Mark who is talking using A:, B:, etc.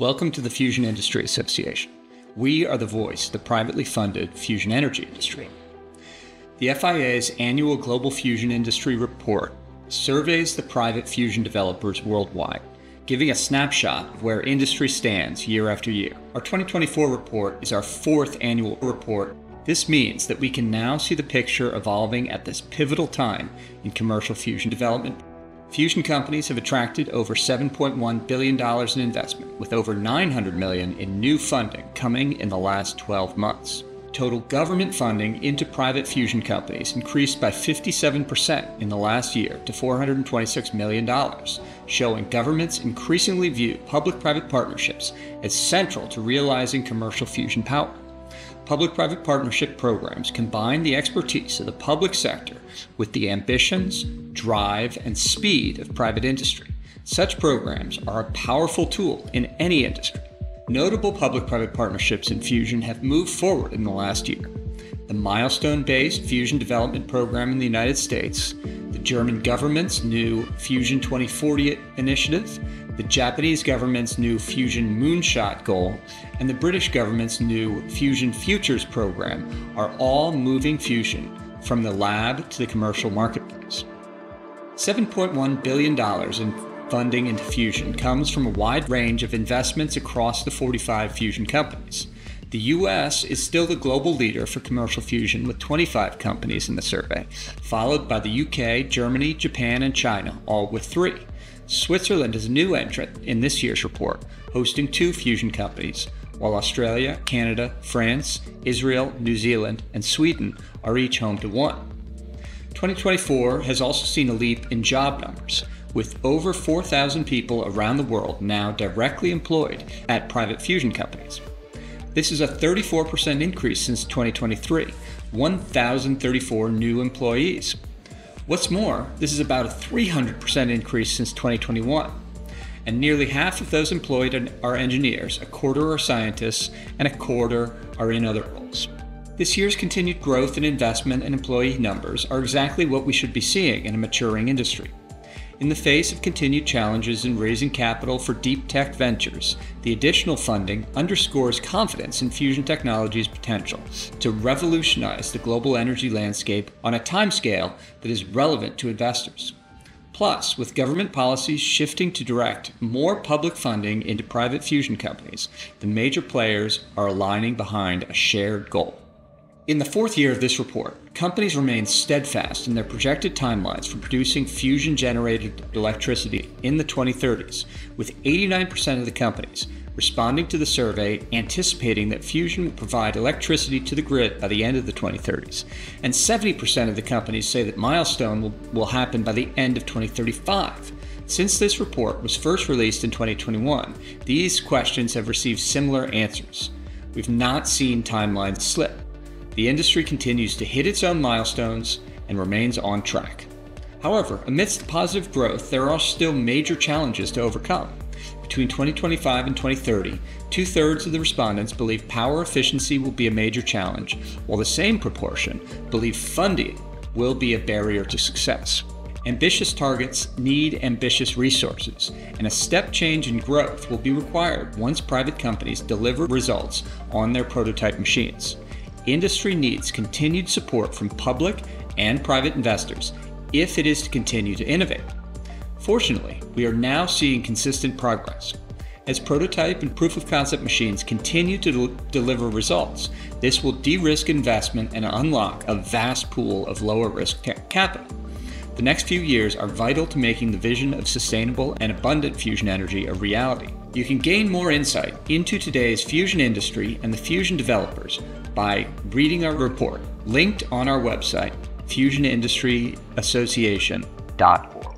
A: Welcome to the Fusion Industry Association. We are the voice of the privately funded fusion energy industry. The FIA's annual Global Fusion Industry Report surveys the private fusion developers worldwide, giving a snapshot of where industry stands year after year. Our 2024 report is our fourth annual report. This means that we can now see the picture evolving at this pivotal time in commercial fusion development Fusion companies have attracted over $7.1 billion in investment, with over 900 million in new funding coming in the last 12 months. Total government funding into private fusion companies increased by 57% in the last year to $426 million, showing governments increasingly view public private partnerships as central to realizing commercial fusion power. Public private partnership programs combine the expertise of the public sector with the ambitions, drive, and speed of private industry. Such programs are a powerful tool in any industry. Notable public private partnerships in fusion have moved forward in the last year. The milestone based fusion development program in the United States, the German government's new Fusion 2040 initiative, the Japanese government's new Fusion Moonshot goal, and the British government's new Fusion Futures program are all moving fusion from the lab to the commercial marketplace. $7.1 billion in funding into fusion comes from a wide range of investments across the 45 fusion companies. The US is still the global leader for commercial fusion with 25 companies in the survey, followed by the UK, Germany, Japan, and China, all with three. Switzerland is a new entrant in this year's report, hosting two fusion companies, while Australia, Canada, France, Israel, New Zealand, and Sweden are each home to one. 2024 has also seen a leap in job numbers, with over 4,000 people around the world now directly employed at private fusion companies. This is a 34% increase since 2023, 1,034 new employees. What's more, this is about a 300% increase since 2021. And nearly half of those employed are engineers, a quarter are scientists, and a quarter are in other roles. This year's continued growth in investment and employee numbers are exactly what we should be seeing in a maturing industry. In the face of continued challenges in raising capital for deep tech ventures, the additional funding underscores confidence in fusion technology's potential to revolutionize the global energy landscape on a timescale that is relevant to investors. Plus, with government policies shifting to direct more public funding into private fusion companies, the major players are aligning behind a shared goal. In the fourth year of this report, companies remain steadfast in their projected timelines for producing fusion generated electricity in the 2030s, with 89% of the companies responding to the survey anticipating that fusion will provide electricity to the grid by the end of the 2030s. And 70% of the companies say that milestone will, will happen by the end of 2035. Since this report was first released in 2021, these questions have received similar answers. We've not seen timelines slip the industry continues to hit its own milestones and remains on track. However, amidst the positive growth, there are still major challenges to overcome. Between 2025 and 2030, two thirds of the respondents believe power efficiency will be a major challenge, while the same proportion believe funding will be a barrier to success. Ambitious targets need ambitious resources, and a step change in growth will be required once private companies deliver results on their prototype machines industry needs continued support from public and private investors if it is to continue to innovate. Fortunately, we are now seeing consistent progress. As prototype and proof of concept machines continue to del- deliver results, this will de risk investment and unlock a vast pool of lower risk ca- capital. The next few years are vital to making the vision of sustainable and abundant fusion energy a reality. You can gain more insight into today's fusion industry and the fusion developers by reading our report linked on our website, fusionindustryassociation.org.